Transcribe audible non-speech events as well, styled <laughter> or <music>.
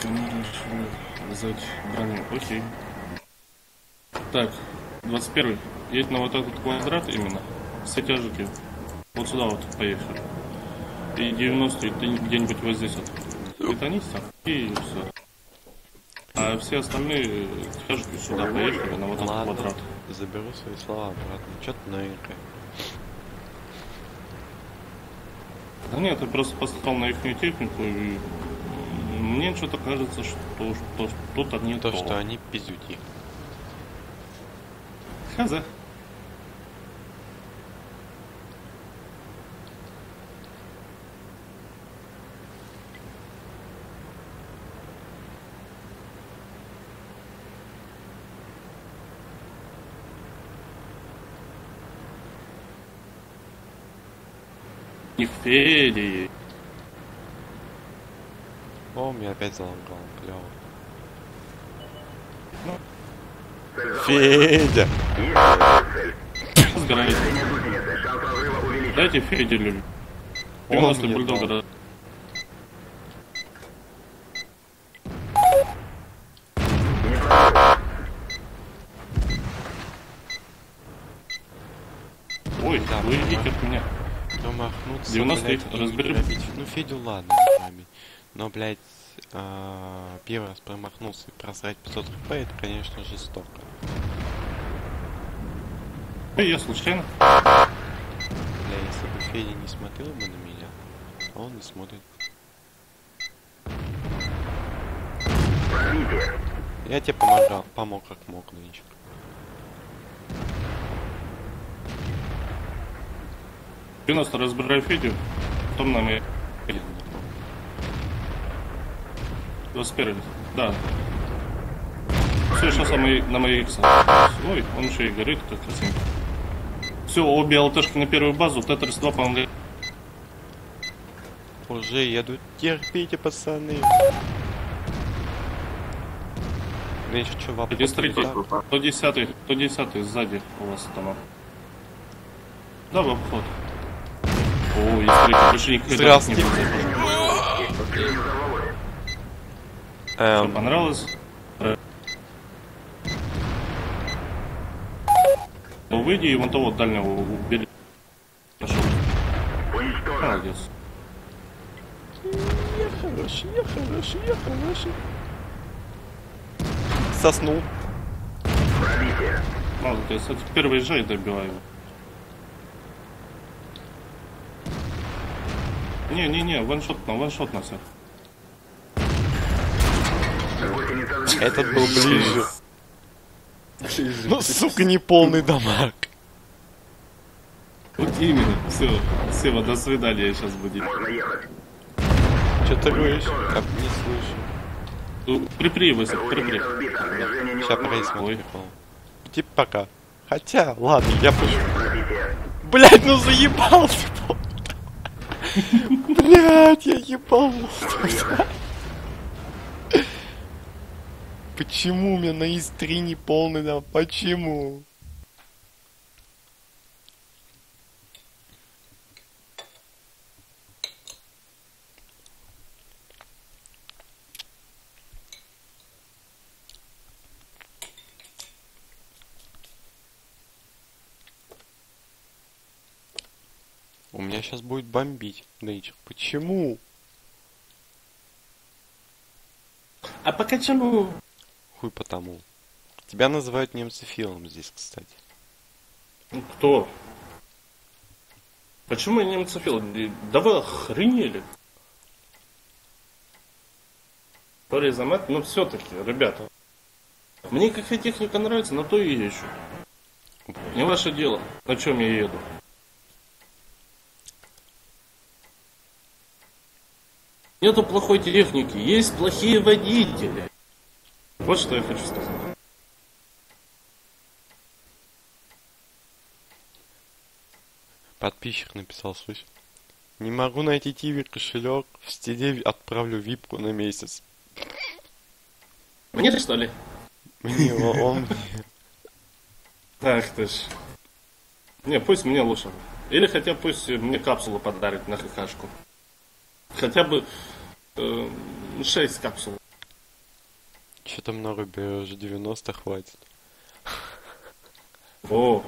ты нужно взять броню. Окей. Так, 21 Едь на вот этот квадрат именно. С оттяжки. Вот сюда вот поехали. И 90 ты где-нибудь вот здесь вот. Там. И все. А все остальные тяжки сюда поехали, на вот этот Ладно, квадрат. заберу свои слова обратно. Чё ты наиграй? Да нет, я просто посмотрел на их технику и мне что-то кажется, что, что что-то не То, то. что они пиздюки. Хз. Их Феди. О, меня опять залагал, клево. Ну. Федя! Сгорает. Дайте Феди люблю. Он 90 мне бульдога. да. Ой, Да, вы идите от меня. Промахнуться, 90 блядь, их и разберем. Ну, Федю ладно. Но, блядь, а, первый раз промахнулся и просрать 500 хп, это, конечно, жестоко. Я случайно. Бля, если бы Федя не смотрел бы на меня, а он не смотрит. Я тебе помогал, помог как мог, нынче. — 90 разбирай Федю, потом нам и... 21 да. Все, сейчас на мои, на мои иксы. Ой, он еще и горит, как красиво. Все, обе ЛТшки на первую базу, Т-32 помогает. Уже еду. Терпите, пацаны. Что, вопрос? Регистрите. 110 110 сзади у вас там. Да, в обход. О, больше никогда не Здравствуйте. Будет. Что, Эм, понравилось? Ну, выйди и вон того дальнего убери. Нашел. Молодец. я хороший, я хороший, я хороший. Соснул. Молодец. А теперь выезжай и добивай его. Не-не-не, ваншотно, ваншотно все. Этот был ближе. Ну, сука, не полный дамаг. Вот именно. Все, Сева, до свидания сейчас будет. Что ты говоришь? Как не слышу. Ну, Припри Сев, припри. Сейчас прейс Ой. прикол. Типа пока. Хотя, ладно, я пушу. Блять, ну заебался. <laughs> Блять, я ебался. Почему у меня на ИС-3 не полный да? Почему? У меня сейчас будет бомбить Нейчер. Почему? А почему? Хуй потому. Тебя называют немцефилом здесь, кстати. Ну, Кто? Почему я немцофил? Да вы охренели. Сори за мат, но все-таки, ребята. Мне какая техника нравится, на то и езжу. Не ваше дело, на чем я еду. Нету плохой техники, есть плохие водители. Вот что я хочу сказать. Подписчик написал, слышь. Не могу найти Тиви кошелек, в стиле отправлю випку на месяц. Мне ты что ли? Мне он- <laughs> он Ах ты ж. Не, пусть мне лучше. Или хотя пусть мне капсулу подарит на хахашку. Хотя бы э, 6 капсул. Что там рубе уже 90 хватит. О,